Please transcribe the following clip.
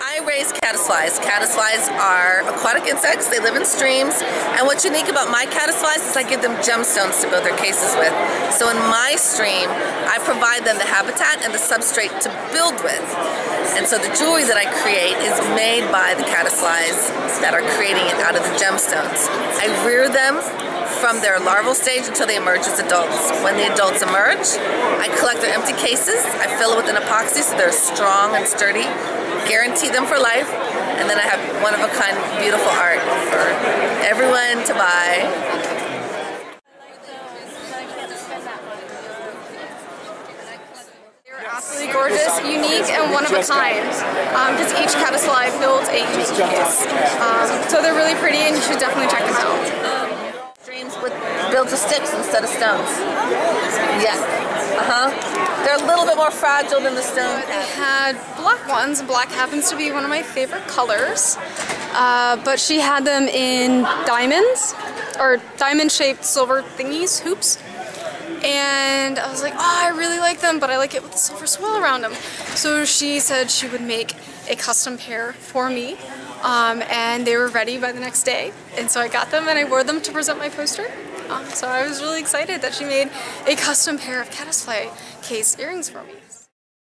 I raise caddisflies. Caddisflies are aquatic insects. They live in streams. And what's unique about my caddisflies is I give them gemstones to build their cases with. So in my stream, I provide them the habitat and the substrate to build with. And so the jewelry that I create is made by the caddisflies that are creating it out of the gemstones. I rear them from their larval stage until they emerge as adults. When the adults emerge, I collect their empty cases, I fill it with an epoxy so they're strong and sturdy, guarantee them for life, and then I have one-of-a-kind beautiful art for everyone to buy. They're absolutely gorgeous, unique, and one of a kind. Because um, each caddisfly builds a unique case. Um, so they're really pretty, and you should definitely check them out. Streams with built of sticks instead of stones. Uh. They're a little bit more fragile than the stone. They had black ones. Black happens to be one of my favorite colors. Uh, but she had them in diamonds, or diamond-shaped silver thingies, hoops. And I was like, oh, I really like them, but I like it with the silver swirl around them. So she said she would make a custom pair for me. Um, and they were ready by the next day. And so I got them and I wore them to present my poster. Um, so I was really excited that she made a custom pair of caddisfly case earrings for me.